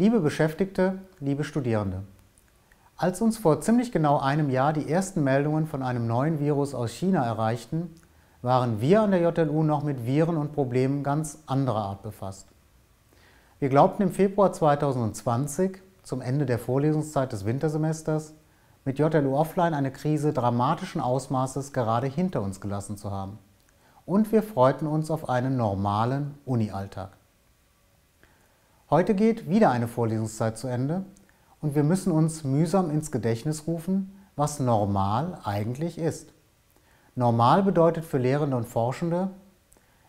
Liebe Beschäftigte, liebe Studierende, als uns vor ziemlich genau einem Jahr die ersten Meldungen von einem neuen Virus aus China erreichten, waren wir an der JLU noch mit Viren und Problemen ganz anderer Art befasst. Wir glaubten im Februar 2020, zum Ende der Vorlesungszeit des Wintersemesters, mit JLU Offline eine Krise dramatischen Ausmaßes gerade hinter uns gelassen zu haben. Und wir freuten uns auf einen normalen Uni-Alltag. Heute geht wieder eine Vorlesungszeit zu Ende und wir müssen uns mühsam ins Gedächtnis rufen, was normal eigentlich ist. Normal bedeutet für Lehrende und Forschende,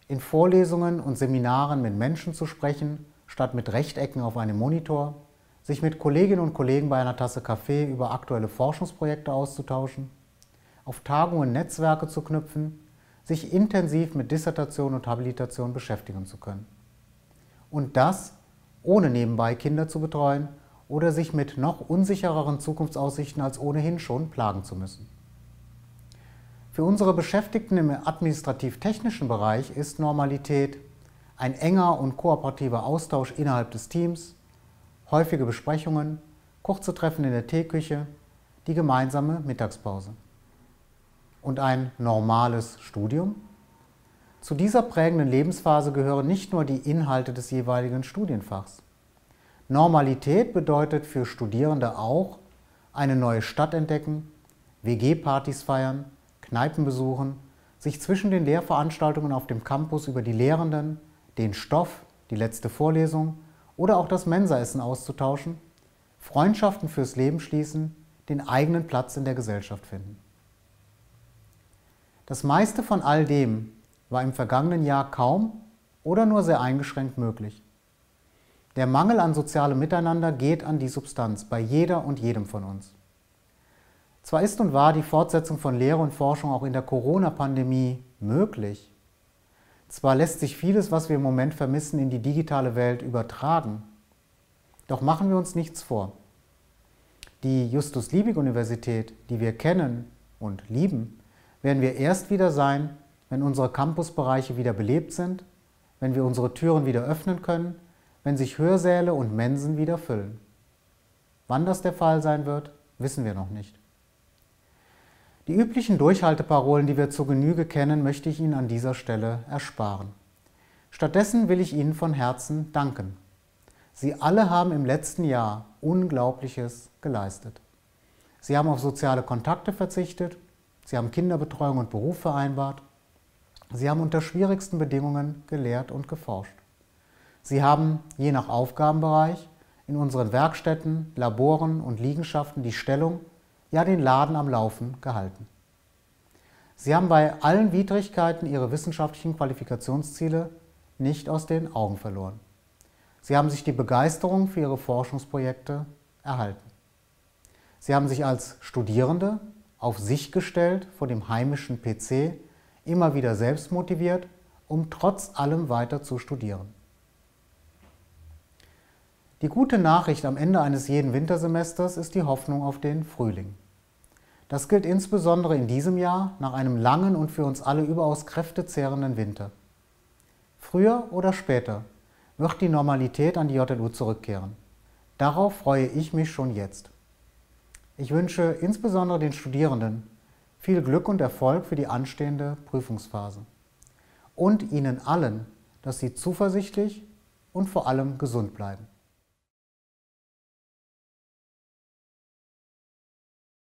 in Vorlesungen und Seminaren mit Menschen zu sprechen, statt mit Rechtecken auf einem Monitor, sich mit Kolleginnen und Kollegen bei einer Tasse Kaffee über aktuelle Forschungsprojekte auszutauschen, auf Tagungen Netzwerke zu knüpfen, sich intensiv mit Dissertation und Habilitation beschäftigen zu können. Und das ohne nebenbei Kinder zu betreuen oder sich mit noch unsichereren Zukunftsaussichten als ohnehin schon plagen zu müssen. Für unsere Beschäftigten im administrativ-technischen Bereich ist Normalität ein enger und kooperativer Austausch innerhalb des Teams, häufige Besprechungen, kurze Treffen in der Teeküche, die gemeinsame Mittagspause. Und ein normales Studium? Zu dieser prägenden Lebensphase gehören nicht nur die Inhalte des jeweiligen Studienfachs. Normalität bedeutet für Studierende auch eine neue Stadt entdecken, WG-Partys feiern, Kneipen besuchen, sich zwischen den Lehrveranstaltungen auf dem Campus über die Lehrenden, den Stoff, die letzte Vorlesung oder auch das Mensaessen auszutauschen, Freundschaften fürs Leben schließen, den eigenen Platz in der Gesellschaft finden. Das meiste von all dem war im vergangenen Jahr kaum oder nur sehr eingeschränkt möglich. Der Mangel an sozialem Miteinander geht an die Substanz bei jeder und jedem von uns. Zwar ist und war die Fortsetzung von Lehre und Forschung auch in der Corona-Pandemie möglich. Zwar lässt sich vieles, was wir im Moment vermissen, in die digitale Welt übertragen. Doch machen wir uns nichts vor. Die Justus-Liebig-Universität, die wir kennen und lieben, werden wir erst wieder sein, wenn unsere Campusbereiche wieder belebt sind, wenn wir unsere Türen wieder öffnen können, wenn sich Hörsäle und Mensen wieder füllen. Wann das der Fall sein wird, wissen wir noch nicht. Die üblichen Durchhalteparolen, die wir zur Genüge kennen, möchte ich Ihnen an dieser Stelle ersparen. Stattdessen will ich Ihnen von Herzen danken. Sie alle haben im letzten Jahr Unglaubliches geleistet. Sie haben auf soziale Kontakte verzichtet, Sie haben Kinderbetreuung und Beruf vereinbart, Sie haben unter schwierigsten Bedingungen gelehrt und geforscht. Sie haben je nach Aufgabenbereich in unseren Werkstätten, Laboren und Liegenschaften die Stellung, ja den Laden am Laufen gehalten. Sie haben bei allen Widrigkeiten ihre wissenschaftlichen Qualifikationsziele nicht aus den Augen verloren. Sie haben sich die Begeisterung für ihre Forschungsprojekte erhalten. Sie haben sich als Studierende auf sich gestellt vor dem heimischen PC immer wieder selbst motiviert, um trotz allem weiter zu studieren. Die gute Nachricht am Ende eines jeden Wintersemesters ist die Hoffnung auf den Frühling. Das gilt insbesondere in diesem Jahr nach einem langen und für uns alle überaus kräftezehrenden Winter. Früher oder später wird die Normalität an die JLU zurückkehren. Darauf freue ich mich schon jetzt. Ich wünsche insbesondere den Studierenden viel Glück und Erfolg für die anstehende Prüfungsphase. Und Ihnen allen, dass Sie zuversichtlich und vor allem gesund bleiben.